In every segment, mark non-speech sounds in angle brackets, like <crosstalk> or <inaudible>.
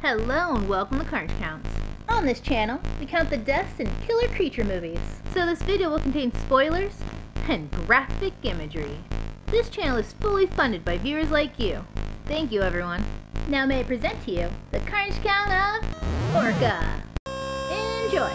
Hello and welcome to Carnage Counts. On this channel, we count the deaths in killer creature movies. So this video will contain spoilers and graphic imagery. This channel is fully funded by viewers like you. Thank you everyone. Now may I present to you the Carnage Count of Orca. Enjoy!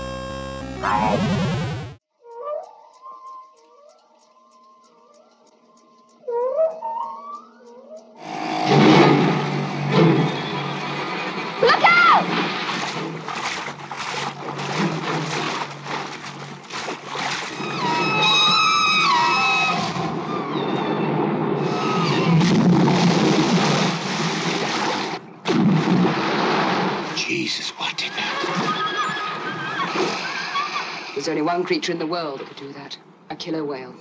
There's only one creature in the world that could do that a killer whale.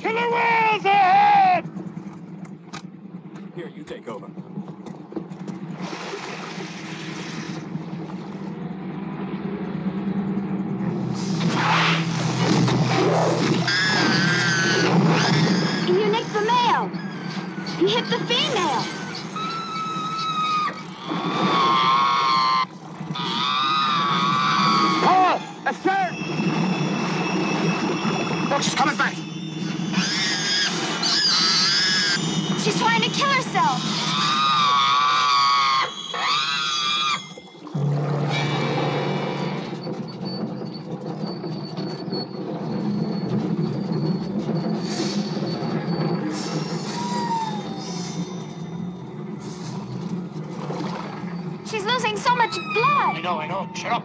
Killer whales ahead! Here, you take over. You nicked the male. You hit the female. She's coming back. She's trying to kill herself. She's losing so much blood. I know, I know. Shut up.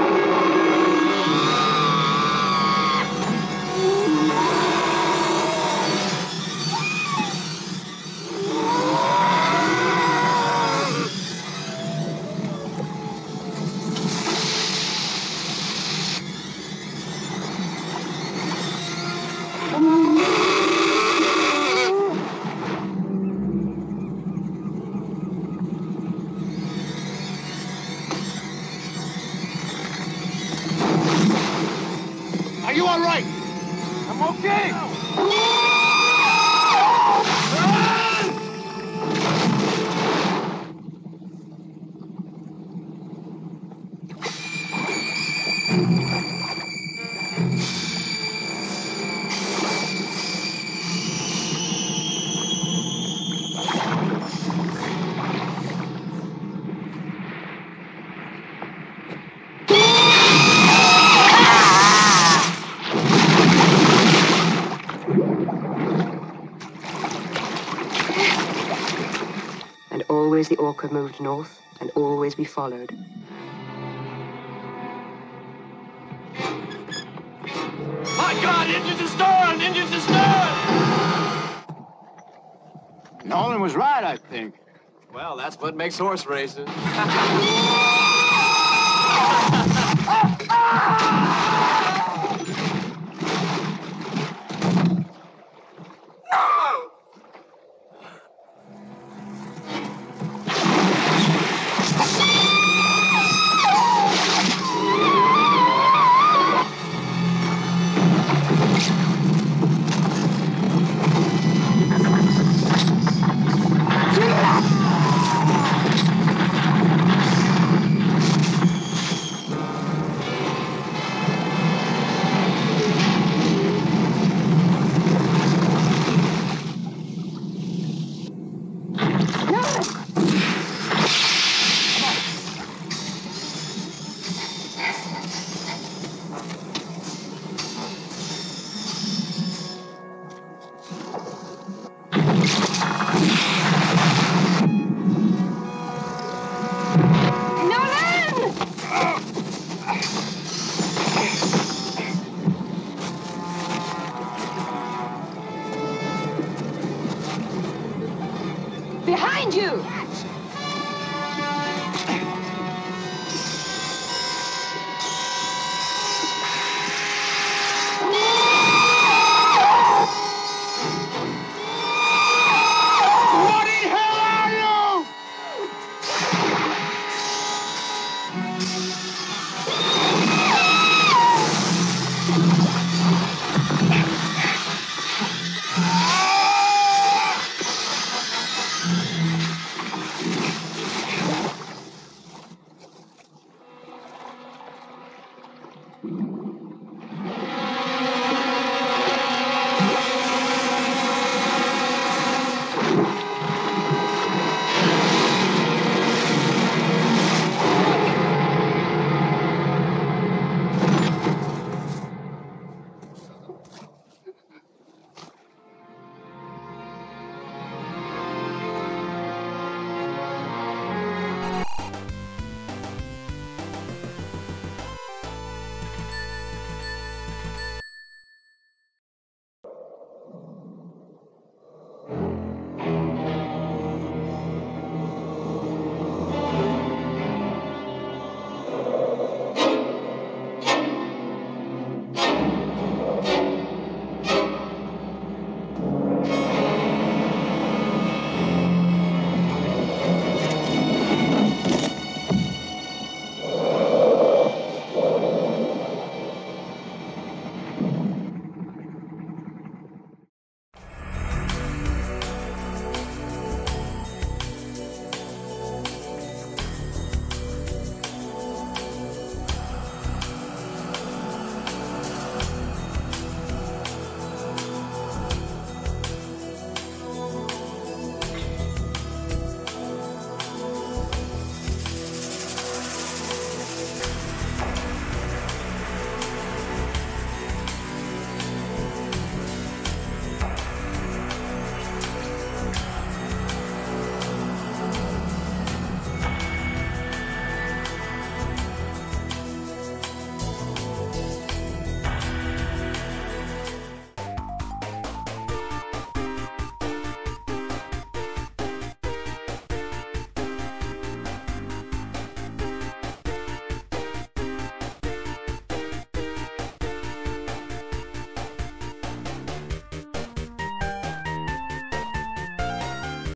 right? I'm okay. And orca moved north, and always be followed. My God, engines astern! Engines astern! Nolan was right, I think. Well, that's what makes horse racing. <laughs> Behind you!